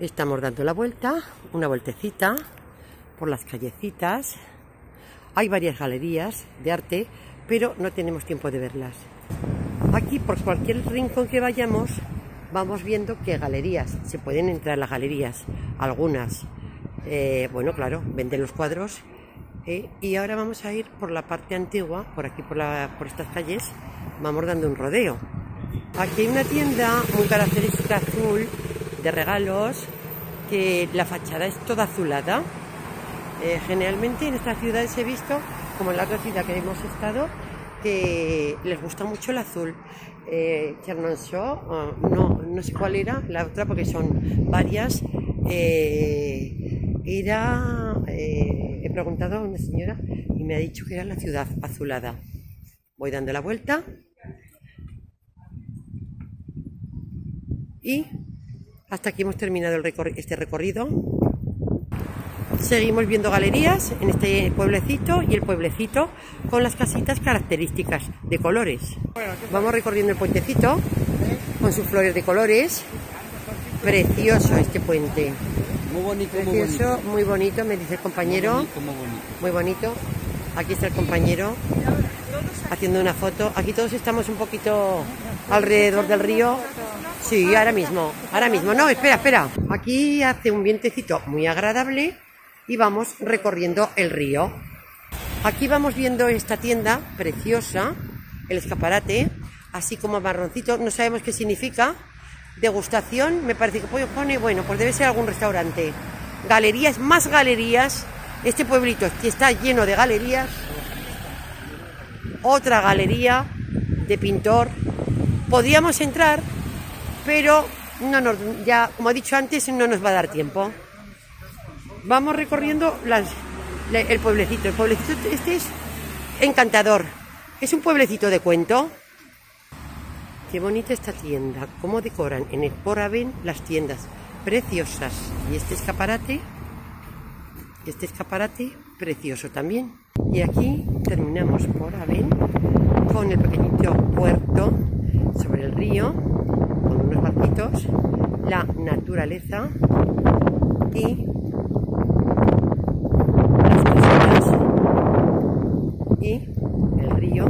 Estamos dando la vuelta, una vueltecita por las callecitas. Hay varias galerías de arte, pero no tenemos tiempo de verlas. Aquí, por cualquier rincón que vayamos, vamos viendo que galerías, se pueden entrar las galerías, algunas. Eh, bueno, claro, venden los cuadros. Eh, y ahora vamos a ir por la parte antigua, por aquí, por, la, por estas calles, vamos dando un rodeo. Aquí hay una tienda muy característica azul de regalos, que la fachada es toda azulada. Eh, generalmente en estas ciudades he visto, como en la otra ciudad que hemos estado, que les gusta mucho el azul. Eh, no, no sé cuál era la otra porque son varias. Eh, era, eh, he preguntado a una señora y me ha dicho que era la ciudad azulada. Voy dando la vuelta y hasta aquí hemos terminado este recorrido. Seguimos viendo galerías en este pueblecito y el pueblecito con las casitas características de colores. Vamos recorriendo el puentecito con sus flores de colores. Precioso este puente. Muy bonito, Precioso, muy bonito, me dice el compañero. Muy bonito, muy bonito. Muy bonito. Aquí está el compañero haciendo una foto. Aquí todos estamos un poquito alrededor del río Sí, ahora mismo, ahora mismo. No, espera, espera. Aquí hace un vientecito muy agradable y vamos recorriendo el río. Aquí vamos viendo esta tienda preciosa, el escaparate, así como marroncito, no sabemos qué significa. Degustación, me parece que pone, bueno, pues debe ser algún restaurante. Galerías, más galerías. Este pueblito está lleno de galerías. Otra galería de pintor. Podíamos entrar, pero no nos, ya, como he dicho antes, no nos va a dar tiempo. Vamos recorriendo el pueblecito. El pueblecito este es encantador. Es un pueblecito de cuento. Qué bonita esta tienda. Cómo decoran en el Poraven las tiendas. Preciosas. Y este escaparate. Este escaparate precioso también. Y aquí terminamos Poraven con el pequeñito puerto sobre el río la naturaleza y las personas y el río.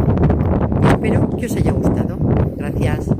Espero que os haya gustado. Gracias.